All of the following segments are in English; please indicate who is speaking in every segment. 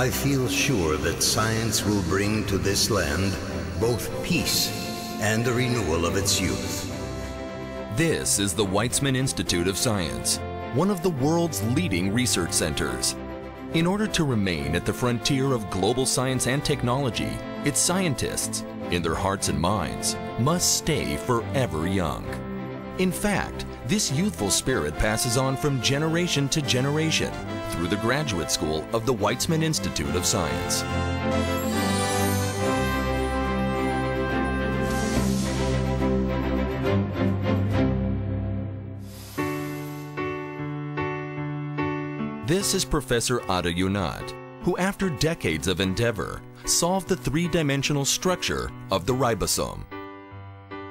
Speaker 1: I feel sure that science will bring to this land both peace and the renewal of its youth.
Speaker 2: This is the Weizmann Institute of Science, one of the world's leading research centers. In order to remain at the frontier of global science and technology, its scientists, in their hearts and minds, must stay forever young. In fact, this youthful spirit passes on from generation to generation through the graduate school of the Weizmann Institute of Science. This is Professor Ada Yonath, who after decades of endeavor solved the three-dimensional structure of the ribosome.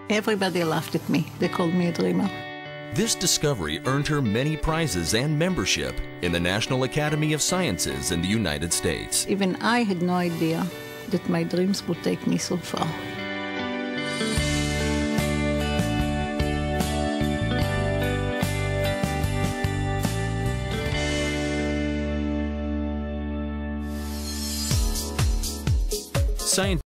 Speaker 3: Everybody laughed at me. They called me a dreamer.
Speaker 2: This discovery earned her many prizes and membership in the National Academy of Sciences in the United States.
Speaker 3: Even I had no idea that my dreams would take me so far.
Speaker 2: Scientists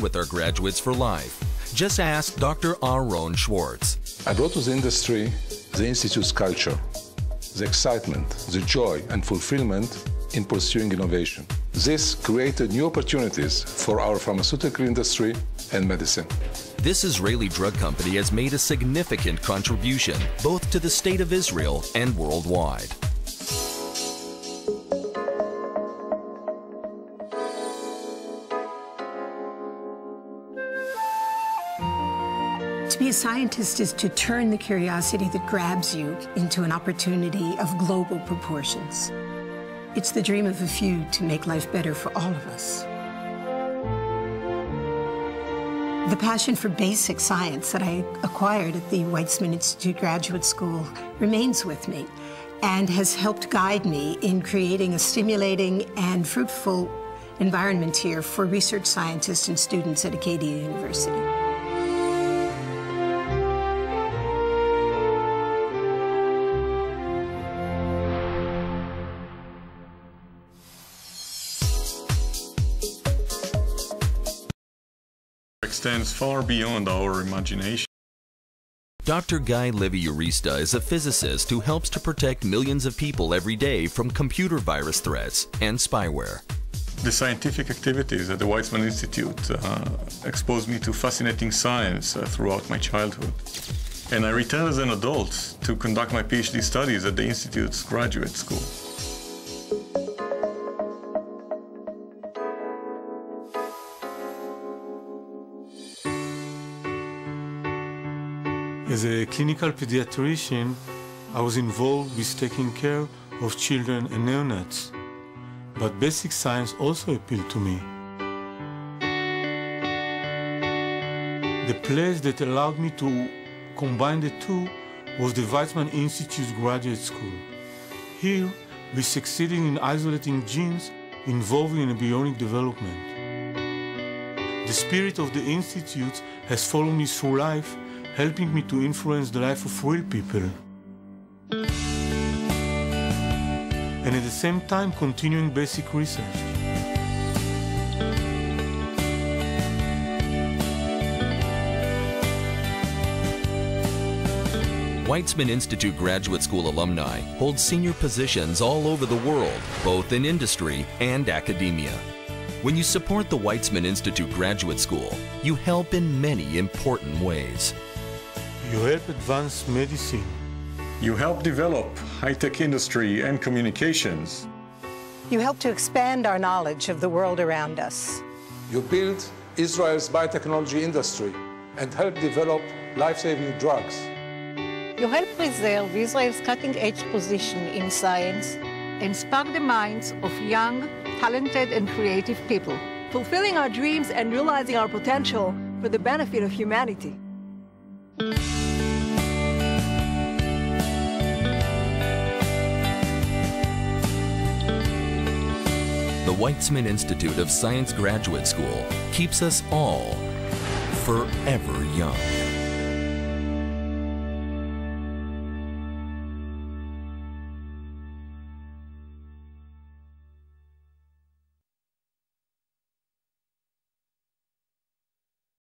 Speaker 2: with our graduates for life. Just ask Dr. Aaron Schwartz.
Speaker 4: I brought to the industry the Institute's culture, the excitement, the joy and fulfillment in pursuing innovation. This created new opportunities for our pharmaceutical industry and medicine.
Speaker 2: This Israeli drug company has made a significant contribution both to the state of Israel and worldwide.
Speaker 5: To be a scientist is to turn the curiosity that grabs you into an opportunity of global proportions. It's the dream of a few to make life better for all of us. The passion for basic science that I acquired at the Weizmann Institute Graduate School remains with me and has helped guide me in creating a stimulating and fruitful environment here for research scientists and students at Acadia University.
Speaker 6: Extends far beyond our imagination.
Speaker 2: Dr. Guy Levi-Urista is a physicist who helps to protect millions of people every day from computer virus threats and spyware.
Speaker 6: The scientific activities at the Weizmann Institute uh, exposed me to fascinating science uh, throughout my childhood. And I returned as an adult to conduct my PhD studies at the Institute's graduate school.
Speaker 7: As a clinical pediatrician, I was involved with taking care of children and neonates. But basic science also appealed to me. The place that allowed me to combine the two was the Weizmann Institute's graduate school. Here, we succeeded in isolating genes involved in embryonic development. The spirit of the Institute has followed me through life helping me to influence the life of real people. And at the same time, continuing basic research.
Speaker 2: Weizmann Institute graduate school alumni hold senior positions all over the world, both in industry and academia. When you support the Weizmann Institute Graduate School, you help in many important ways.
Speaker 7: You help advance medicine.
Speaker 6: You help develop high-tech industry and communications.
Speaker 8: You help to expand our knowledge of the world around us.
Speaker 4: You build Israel's biotechnology industry and help develop life-saving drugs.
Speaker 3: You help preserve Israel's cutting-edge position in science and spark the minds of young, talented, and creative people.
Speaker 9: fulfilling our dreams and realizing our potential for the benefit of humanity.
Speaker 2: The Weizmann Institute of Science Graduate School keeps us all forever young.